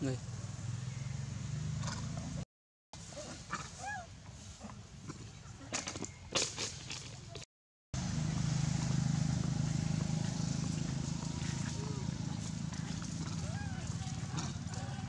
Đây.